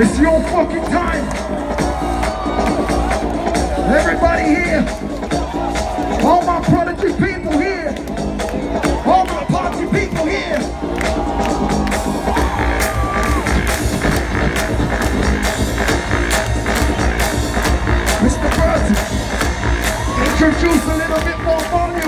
It's your fucking time. Everybody here. All my prodigy people here. All my party people here. Mr. Burton, introduce a little bit more volume.